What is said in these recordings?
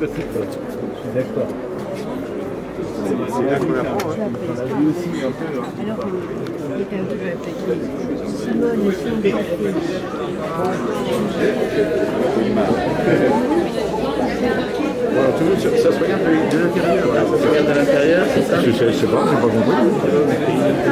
Je suis d'accord. C'est là qu'on apprend. Hein. On a vu aussi un peu. hein. Alors, il était un. Simone se regarde de, de l'intérieur. Ça se regarde à l'intérieur, c'est ça Je sais, je sais pas, j'ai pas compris.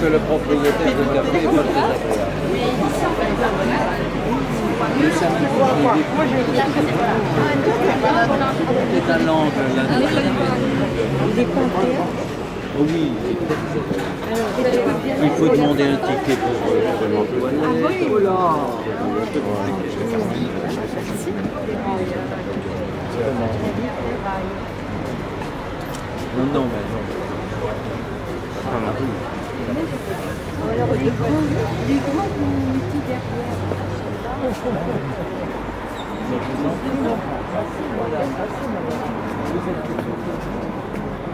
Que le propriétaire de café est pas très agréable. Le samedi, c'est là. Oh oui. Il faut demander un ticket pour euh, l'emploi. Non, non, mais non. Alors.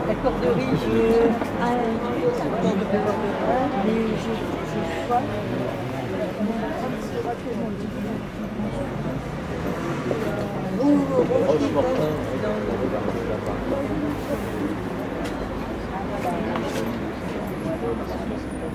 La corderie, je... Je... crois... Oh, oh, oh,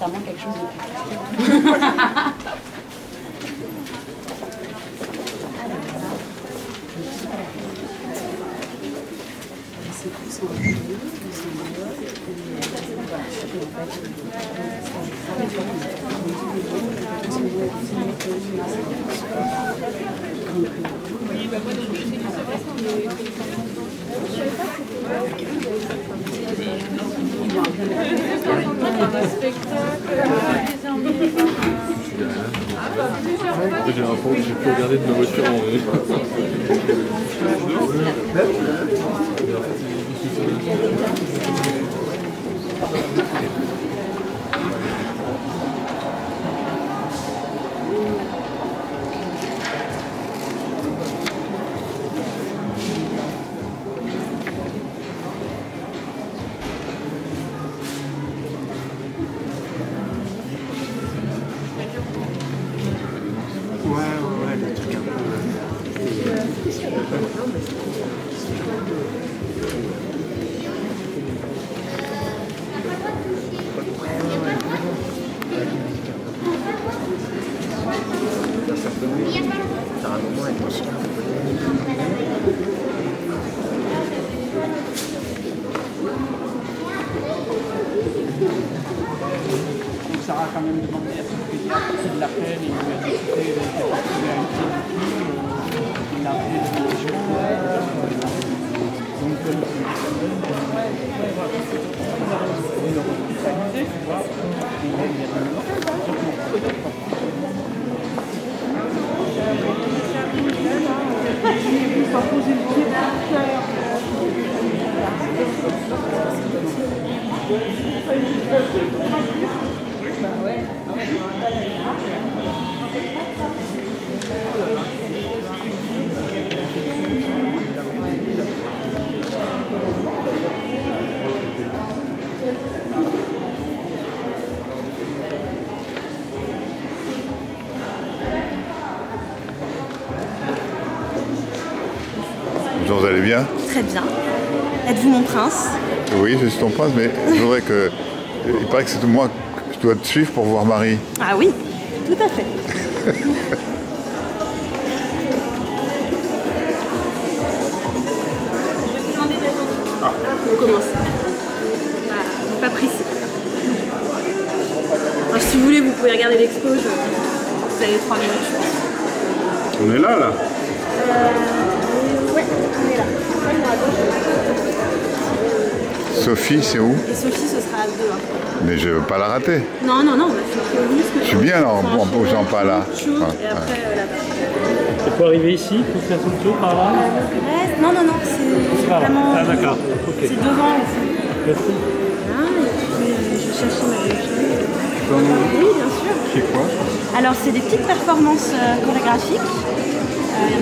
nécessairement quelque chose de plus J'ai l'impression que j'ai pu regarder de ma voiture en vrai. ですね。Très bien. Êtes-vous mon prince? Oui, je suis ton prince, mais je voudrais que. Il paraît que c'est moi que je dois te suivre pour voir Marie. Ah oui, tout à fait. On commence. Pas, pas pressé. Alors, si vous voulez, vous pouvez regarder l'expo. je- Vous avez trois minutes, je pense. On est là, là. Ouais, on est là. Sophie, c'est où Et Sophie, ce sera à deux. hein. Mais je veux pas la rater. Non, non, non, on va faire le risque. Je suis bien là, en- en bougeant pas là. Et Ouais, après, euh. Il faut arriver ici pour faire son tour par là? Non, non, non, c'est vraiment. Ah d'accord, ok. C'est devant. Merci. Euh, je cherchais ma. Oui, bien sûr. C'est quoi? Alors, c'est des petites performances euh, chorégraphiques. Euh,